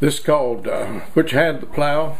This is called uh, Which Hand the Plow.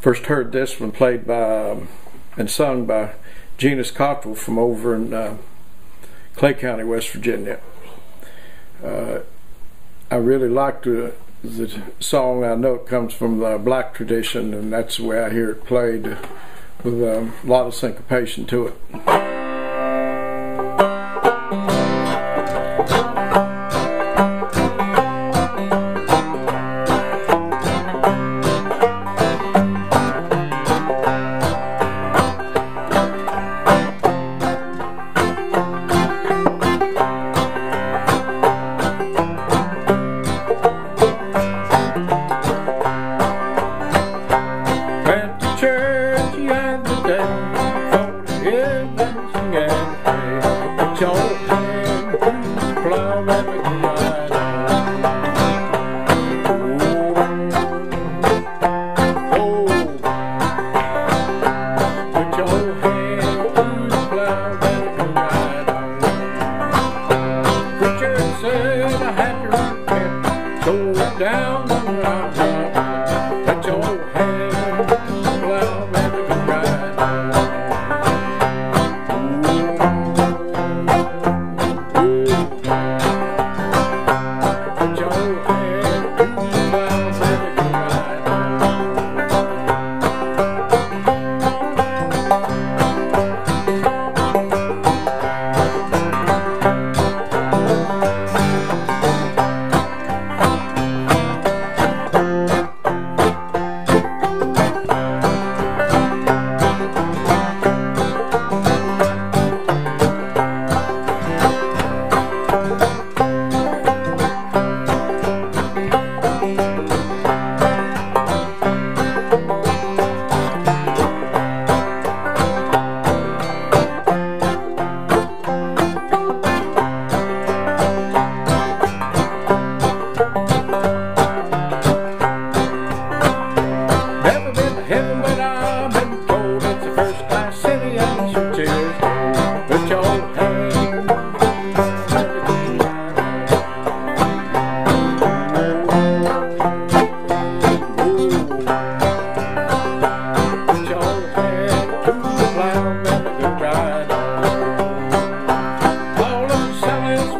First heard this one played by um, and sung by Jenes Cottrell from over in uh, Clay County, West Virginia. Uh, I really like the, the song. I know it comes from the black tradition, and that's the way I hear it played with um, a lot of syncopation to it. down the rock.